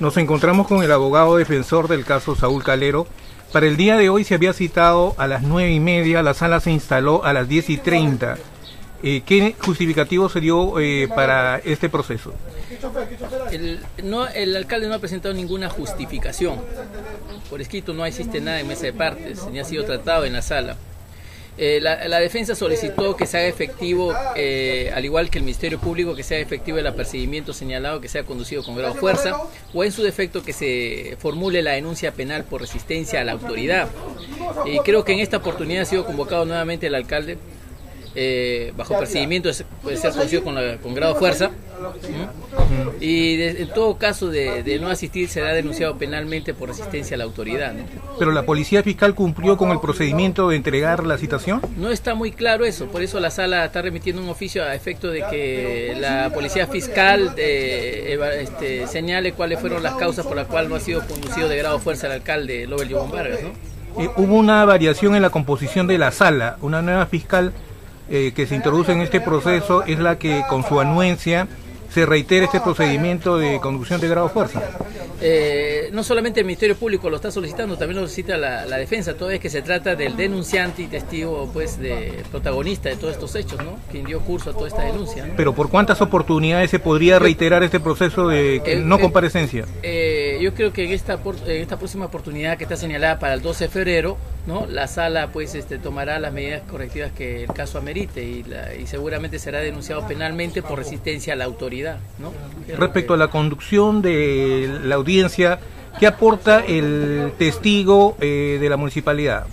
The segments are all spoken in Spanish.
Nos encontramos con el abogado defensor del caso Saúl Calero. Para el día de hoy se había citado a las nueve y media, la sala se instaló a las diez y treinta. Eh, ¿Qué justificativo se dio eh, para este proceso? El alcalde no ha presentado ninguna justificación. Por escrito no existe nada en mesa de partes, ni ha sido tratado en la sala. Eh, la, defensa solicitó que se haga efectivo, eh, al igual que el Ministerio Público, que sea efectivo el apercibimiento señalado, que sea conducido con grado fuerza, o en su defecto que se formule la denuncia penal por resistencia a la autoridad. Y creo que en esta oportunidad ha sido convocado nuevamente el alcalde eh, bajo percibimiento puede ser conocido con, con grado de fuerza. Y en todo caso de, no asistir será denunciado penalmente por resistencia a la autoridad. ¿Pero la policía fiscal cumplió con el procedimiento de entregar la citación? No está muy claro eso, por eso la sala está remitiendo un oficio a efecto de que la policía fiscal este, señale cuáles fueron las causas por las cuales no ha sido conducido de grado de fuerza el alcalde Lobel Yobón Vargas. Eh, hubo una variación en la composición de la sala, una nueva fiscal eh, que se introduce en este proceso es la que con su anuencia se reitere este procedimiento de conducción de grado fuerza. Eh, no solamente el Ministerio Público lo está solicitando, también lo solicita la, defensa, todo es que se trata del denunciante y testigo, pues, de protagonista de todos estos hechos, ¿no? Quien dio curso a toda esta denuncia. Pero ¿por cuántas oportunidades se podría reiterar este proceso de eh, no comparecencia? Yo creo que en esta, en esta próxima oportunidad que está señalada para el 12 de febrero, ¿no? La sala pues este, tomará las medidas correctivas que el caso amerite y, y seguramente será denunciado penalmente por resistencia a la autoridad. ¿no? Respecto a la conducción de la audiencia, ¿qué aporta el testigo eh, de la municipalidad?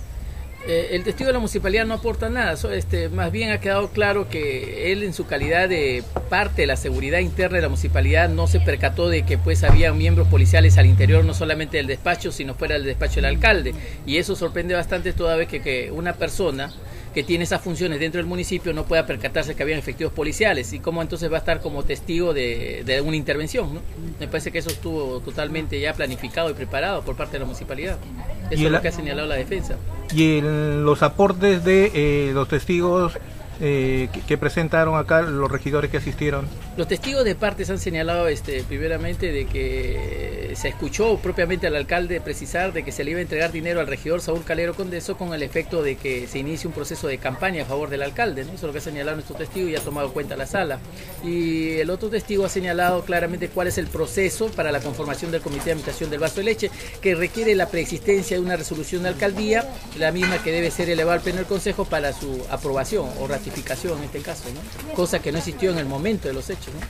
Eh, el testigo de la municipalidad no aporta nada, este, más bien ha quedado claro que él en su calidad de parte de la seguridad interna de la municipalidad no se percató de que pues había miembros policiales al interior no solamente del despacho sino fuera del despacho del alcalde y eso sorprende bastante toda vez que, que una persona que tiene esas funciones dentro del municipio no pueda percatarse que habían efectivos policiales y cómo entonces va a estar como testigo de, de una intervención. ¿no? Me parece que eso estuvo totalmente ya planificado y preparado por parte de la municipalidad. Eso es lo que ha señalado la defensa. Y en los aportes de eh, los testigos eh, que, presentaron acá los regidores que asistieron? Los testigos de partes han señalado este, primeramente de que se escuchó propiamente al alcalde precisar de que se le iba a entregar dinero al regidor Saúl Calero Condeso con el efecto de que se inicie un proceso de campaña a favor del alcalde. Eso es lo que ha señalado nuestro testigo y ha tomado cuenta la sala. Y el otro testigo ha señalado claramente cuál es el proceso para la conformación del comité de administración del vaso de leche, que requiere la preexistencia de una resolución de alcaldía, la misma que debe ser elevada al pleno del consejo para su aprobación o ratificación en este caso, ¿no? cosa que no existió en el momento de los hechos. ¿no?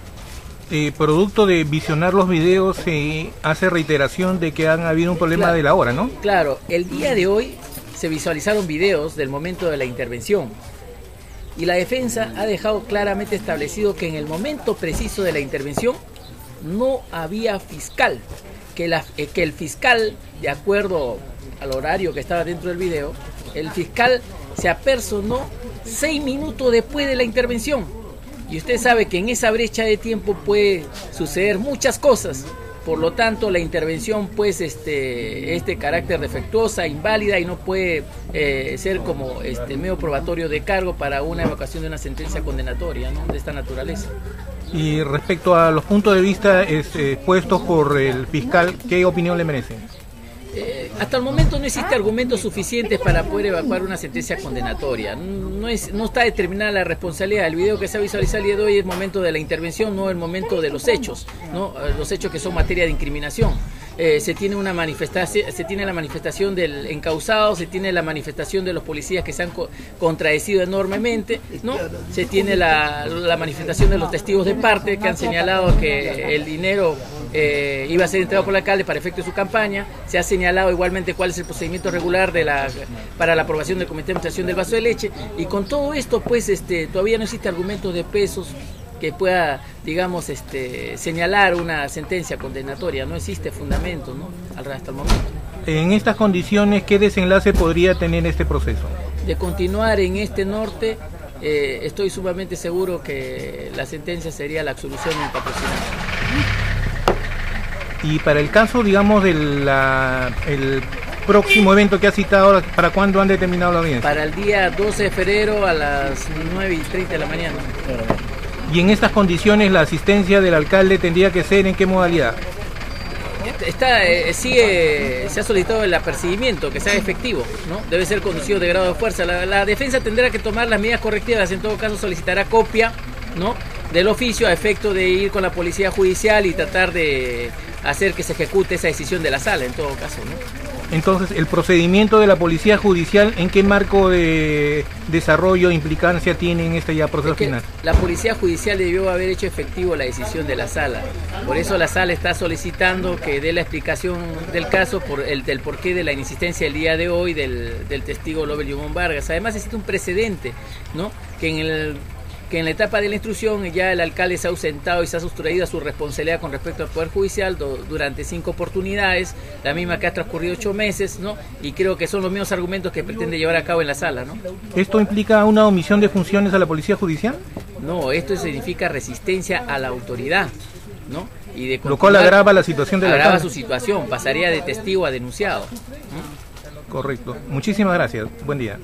Eh, producto de visionar los videos se hace reiteración de que han habido un problema de la hora, ¿no? Claro, el día de hoy se visualizaron videos del momento de la intervención y la defensa ha dejado claramente establecido que en el momento preciso de la intervención no había fiscal, que, la, eh, que el fiscal, de acuerdo al horario que estaba dentro del video, el fiscal se apersonó seis minutos después de la intervención. Y usted sabe que en esa brecha de tiempo puede suceder muchas cosas. Por lo tanto, la intervención pues este este carácter defectuosa, inválida y no puede eh, ser como este medio probatorio de cargo para una evocación de una sentencia condenatoria de esta naturaleza. Y respecto a los puntos de vista expuestos por el fiscal, ¿qué opinión le merece? Eh, hasta el momento no existe argumentos suficientes para poder evacuar una sentencia condenatoria. No, es, no está determinada la responsabilidad. El video que se ha visualizado el día de hoy es momento de la intervención, no el momento de los hechos, ¿no? Eh, los hechos que son materia de incriminación. Eh, se tiene una manifestación, se tiene la manifestación del encausado, se tiene la manifestación de los policías que se han contradecido enormemente, ¿no? Se tiene la, manifestación de los testigos de parte que han señalado que el dinero eh, iba a ser entregado por el alcalde para efecto de su campaña. Se ha señalado igualmente cuál es el procedimiento regular de la, para la aprobación del Comité de Administración del Vaso de Leche. Y con todo esto, pues, este, todavía no existe argumento de pesos que pueda, digamos, este, señalar una sentencia condenatoria. No existe fundamento, ¿no? Hasta el momento. En estas condiciones, ¿qué desenlace podría tener este proceso? De continuar en este norte, eh, estoy sumamente seguro que la sentencia sería la absolución patrocinado. Y para el caso, digamos, del el próximo evento que ha citado, ¿para cuándo han determinado la audiencia? Para el día 12 de febrero a las 9 y 30 de la mañana. Y en estas condiciones, la asistencia del alcalde tendría que ser en qué modalidad? está, eh, sigue, se ha solicitado el apercibimiento, que sea efectivo, ¿no? Debe ser conducido de grado de fuerza. La, defensa tendrá que tomar las medidas correctivas, en todo caso solicitará copia, ¿no? Del oficio a efecto de ir con la policía judicial y tratar de hacer que se ejecute esa decisión de la sala, en todo caso, ¿no? Entonces, el procedimiento de la Policía Judicial, ¿en qué marco de desarrollo, implicancia tiene en este ya proceso final? La Policía Judicial debió haber hecho efectivo la decisión de la sala. Por eso la sala está solicitando que dé la explicación del caso por el del porqué de la insistencia el día de hoy del, del testigo Lobel Yumón Vargas. Además existe un precedente, ¿no? Que en el que en la etapa de la instrucción ya el alcalde se ha ausentado y se ha sustraído a su responsabilidad con respecto al Poder Judicial durante cinco oportunidades, la misma que ha transcurrido ocho meses, ¿no? Y creo que son los mismos argumentos que pretende llevar a cabo en la sala, ¿no? ¿Esto implica una omisión de funciones a la Policía Judicial? No, esto significa resistencia a la autoridad, ¿no? Y de Lo cual agrava la situación de la Agrava su situación, pasaría de testigo a denunciado. Correcto. Muchísimas gracias. Buen día.